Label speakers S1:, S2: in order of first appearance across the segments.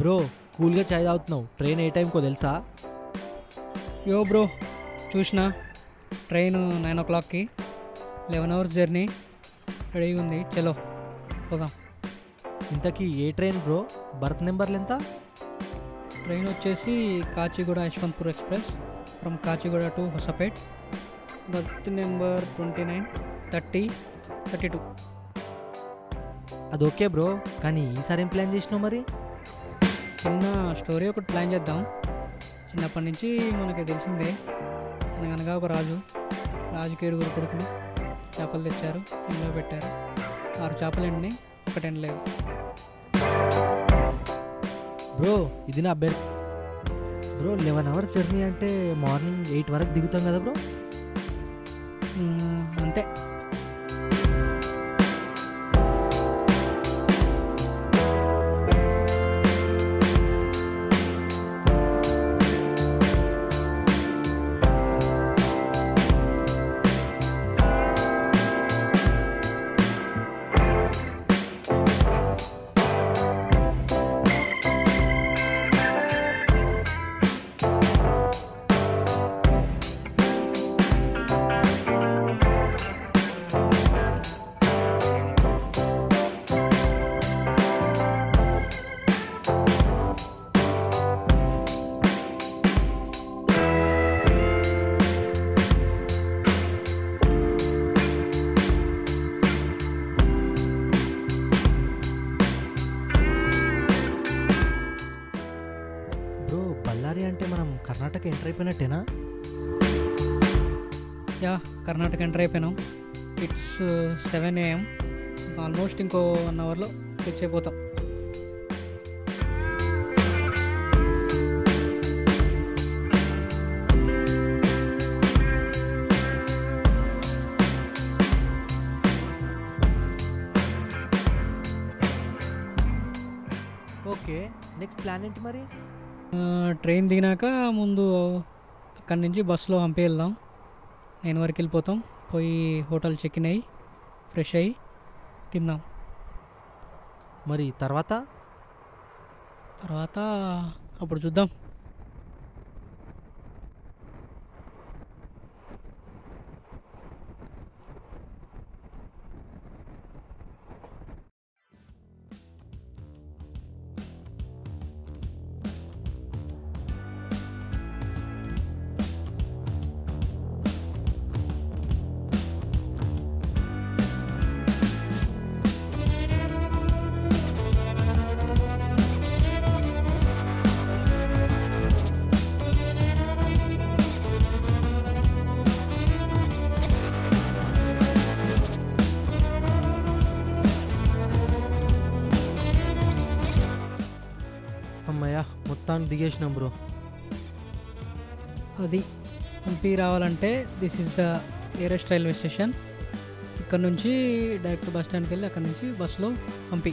S1: Bro కూల్గా చాయ్ తాగుతున్నావు. Train ఏ టైంకో తెలుసా?
S2: యో బ్రో చూసిన. ట్రైన్ నైన్ ఓ క్లాక్కి. Eleven hours journey. రెడీగా ఉంది. చలో పోదాం.
S1: ఇంతకీ ఏ ట్రైన్ బ్రో? బర్త్ నెంబర్లు ఎంత?
S2: ట్రైన్ వచ్చేసి Kacheguda Yesvantpur express from Kacheguda to Hospet. Berth number twenty nine thirty thirty two.
S1: అది ఓకే బ్రో కానీ ఈసారి ఏం ప్లాన్ చేసినావు మరి?
S2: చిన్న స్టోరీ ఒకటి ప్లాన్ చేద్దాం. చిన్నప్పటి నుంచి మనకి తెలిసిందే అనగనగా ఒక రాజు రాజుకి ఏడుగురు కొడుకులు చేపలు తెచ్చారు ఇంట్లో పెట్టారు. ఆరు చేపలు ఎండినాయి ఒకటి ఎండలేదు.
S1: బ్రో ఇది నా bed bro eleven hours journey అంటే మార్నింగ్ ఎయిట్ వరకు దిగుతాం కదా బ్రో?
S2: అంతే.
S1: అయిపోయినట్టేనా
S2: యా కర్ణాటక ఎంటర్ అయిపోయినాం. ఇట్స్ సెవెన్ ఏఎం ఆల్మోస్ట్ ఇంకో వన్ అవర్లో రీచ్ అయిపోతాం.
S1: ఓకే నెక్స్ట్ ప్లాన్ ఏంటి మరి?
S2: ట్రైన్ దిగినాక ముందు అక్కడి నుంచి బస్సులో హంపి వెళ్దాం. నేను వరకు వెళ్ళిపోతాం. పోయి హోటల్ చెక్ ఇన్ అయ్యి ఫ్రెష్ అయ్యి తిందాం.
S1: మరి తర్వాత?
S2: తర్వాత అప్పుడు చూద్దాం.
S1: దిగేసినాం బ్రో.
S2: అది హంపి రావాలంటే this is the nearest railway station ఇక్కడ నుంచి డైరెక్ట్ బస్ స్టాండ్కి వెళ్ళి అక్కడ నుంచి బస్సులో హంపి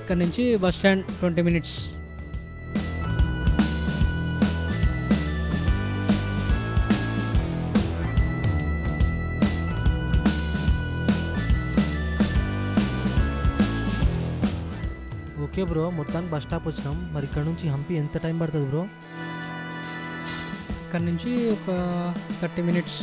S2: ఇక్కడ నుంచి bus stand twenty minutes
S1: okay bro మొత్తానికి బస్ స్టాప్ వచ్చినాం. మరి ఇక్కడ నుంచి హంపి ఎంత టైం పడుతుంది బ్రో
S2: ఇక్కడ నుంచి ఒక thirty minutes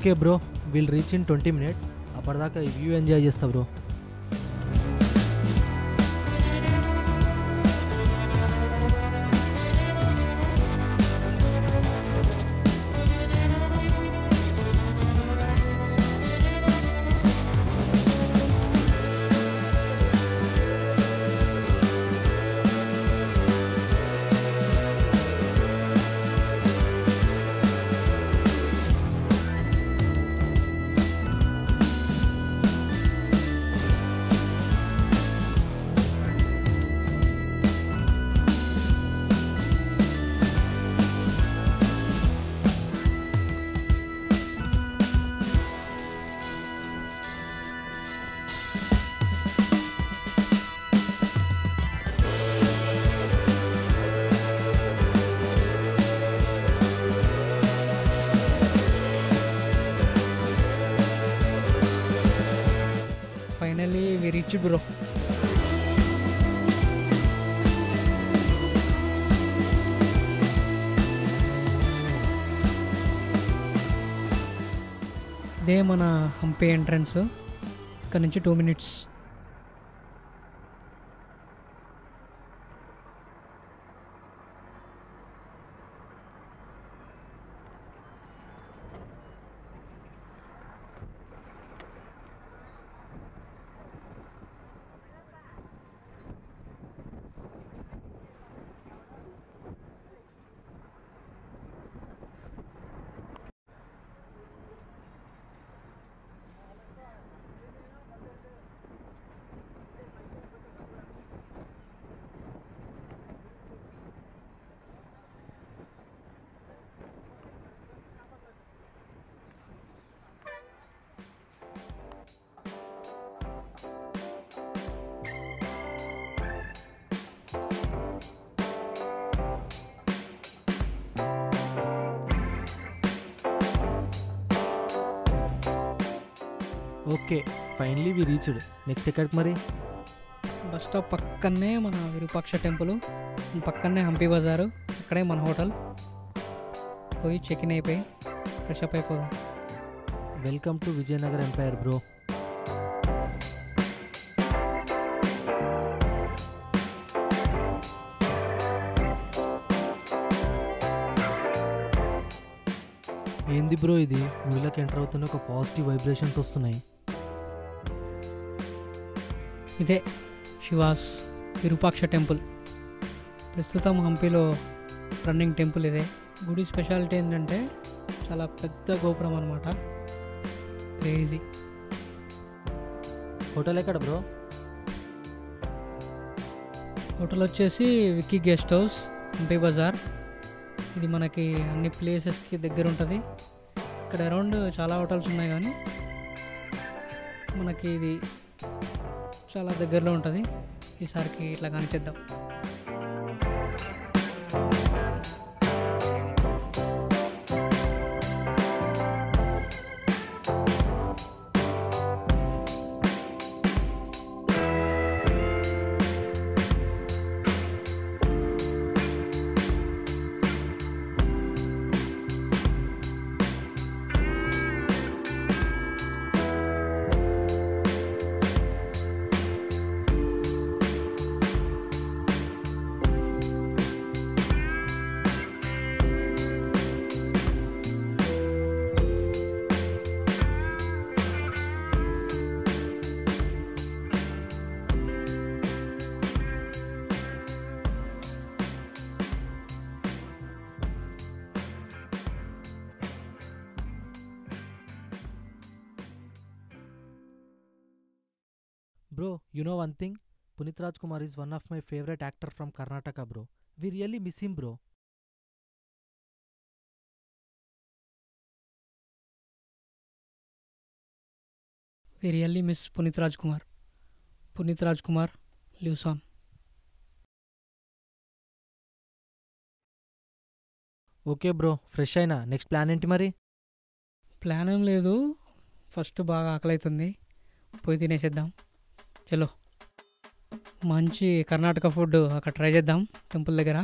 S1: okay bro will reach in twenty minutes అప్పటిదాకా ఈ వ్యూ ఎంజాయ్ చేస్తా బ్రో
S2: పిచ్చి bro. ఇదే మన హంపి ఎంట్రన్స్ ఇక్కడ నుంచి two minutes
S1: okay finally we reached. Next ఎక్కడికి మరి?
S2: బస్ స్టాప్ పక్కనే మన విరూపాక్ష టెంపుల్ పక్కనే హంపి బజారు ఇక్కడే మన హోటల్. పోయి చెక్ ఇన్ అయిపోయి ఫ్రెష్ అప్ అయిపోదాం.
S1: Welcome to Vijayanagar empire bro ఏంది బ్రో ఇది? ఊళ్ళకి ఎంటర్ అవుతున్న ఒక పాజిటివ్ వైబ్రేషన్స్ వస్తున్నాయి.
S2: ఇదే శివాస్ విరూపాక్ష టెంపుల్. ప్రస్తుతం హంపిలో రన్నింగ్ టెంపుల్ ఇదే. గుడి స్పెషాలిటీ ఏంటంటే చాలా పెద్ద గోపురం అనమాట క్రేజీ.
S1: హోటల్ ఎక్కడ బ్రో?
S2: హోటల్ వచ్చేసి విక్కీ గెస్ట్ హౌస్ హంపి బజార్. ఇది మనకి అన్ని ప్లేసెస్కి దగ్గర ఉంటుంది. ఇక్కడ అరౌండ్ చాలా హోటల్స్ ఉన్నాయి కానీ మనకి ఇది చాలా దగ్గరలో ఉంటుంది. ఈసారికి ఇట్లా కానిచేద్దాం.
S1: Bro you know one thing Puneeth Rajkumar is one of my favourite actor from Karnataka bro we really miss him bro
S2: we really miss Puneeth Rajkumar Puneeth Rajkumar lives on
S1: okay bro fresh అయినా. Next plan ఏంటి మరి?
S2: Plan ఏం లేదు. First బాగా ఆకలి అవుతుంది పోయి తినేసేద్దాం. చలో మంచి కర్ణాటక ఫుడ్ అక్కడ ట్రై చేద్దాం టెంపుల్ దగ్గర.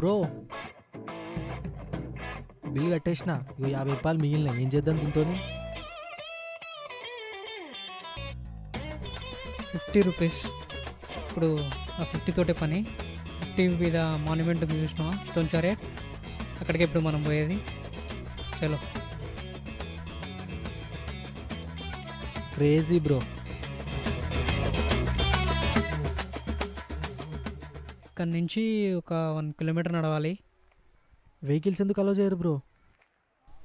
S1: బ్రో. బిల్ కట్టేసిన ఇగో యాభై రూపాయలు మిగిలినాయి. ఏం చేద్దాం దీంతో
S2: ఫిఫ్టీ రూపీస్. ఇప్పుడు ఆ ఫిఫ్టీ తోటే పని. ఫిఫ్టీ మీద మాన్యుమెంట్ ఉంది చూసినావా? చారియట్ అక్కడికి ఇప్పుడు మనం పోయేది. చలో.
S1: క్రేజీ బ్రో
S2: ఇక్కడ నుంచి ఒక వన్ కిలోమీటర్ నడవాలి.
S1: వెహికల్స్ ఎందుకు అలో చేయరు బ్రో?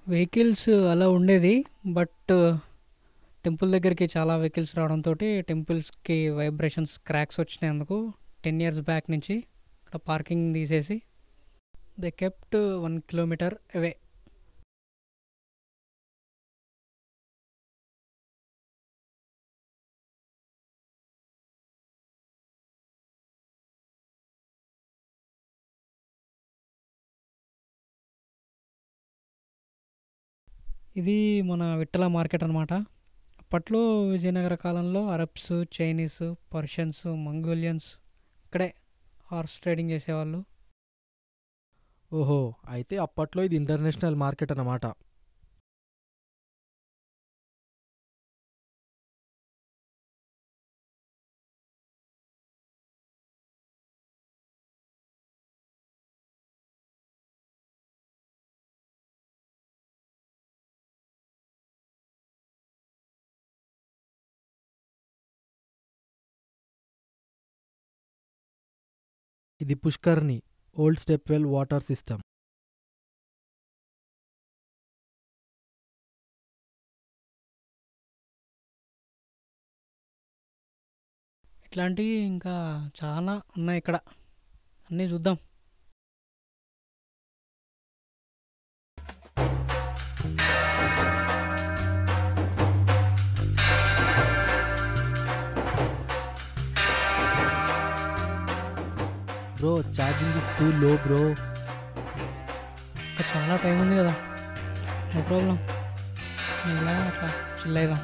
S2: వెహికల్స్ అలా ఉండేది బట్ టెంపుల్ దగ్గరికి చాలా వెహికల్స్ రావడంతో టెంపుల్స్కి వైబ్రేషన్స్ క్రాక్స్ వచ్చినందుకు టెన్ ఇయర్స్ బ్యాక్ నుంచి ఇక్కడ పార్కింగ్ తీసేసి they kept one kilometre away. ఇది మన విట్టల మార్కెట్ అనమాట అప్పట్లో విజయనగర కాలంలో అరబ్స్ చైనీస్ పర్షియన్స్ మంగోలియన్స్ ఇక్కడే హార్స్ ట్రేడింగ్ చేసేవాళ్ళు.
S1: ఓహో అయితే అప్పట్లో ఇది ఇంటర్నేషనల్ మార్కెట్ అన్నమాట. ఇది పుష్కర్ని old step well water system.
S2: ఇట్లాంటివి ఇంకా చాలా ఉన్నాయి ఇక్కడ. అన్నీ చూద్దాం.
S1: Bro charging is too low bro
S2: ఇంకా చాలా టైం ఉంది కదా. నో ప్రాబ్లం మెల్లగా అట్లా చిల్ అవుదాం